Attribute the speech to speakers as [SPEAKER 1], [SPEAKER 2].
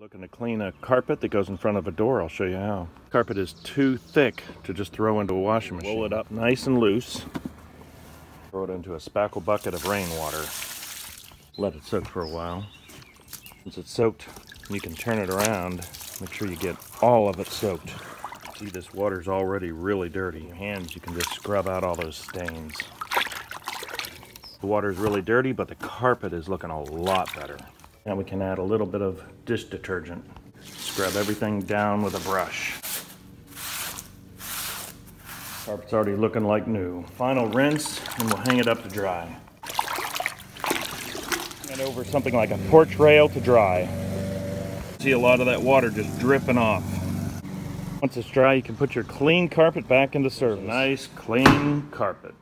[SPEAKER 1] Looking to clean a carpet that goes in front of a door, I'll show you how. Carpet is too thick to just throw into a washing machine. Roll it up nice and loose. Throw it into a spackle bucket of rainwater. Let it soak for a while. Once it's soaked, you can turn it around. Make sure you get all of it soaked. See, this water's already really dirty. Your hands, you can just scrub out all those stains. The water is really dirty, but the carpet is looking a lot better. Now we can add a little bit of dish detergent. Scrub everything down with a brush. Carpet's already looking like new. Final rinse, and we'll hang it up to dry. And over something like a porch rail to dry. See a lot of that water just dripping off. Once it's dry, you can put your clean carpet back into service. Nice, clean carpet.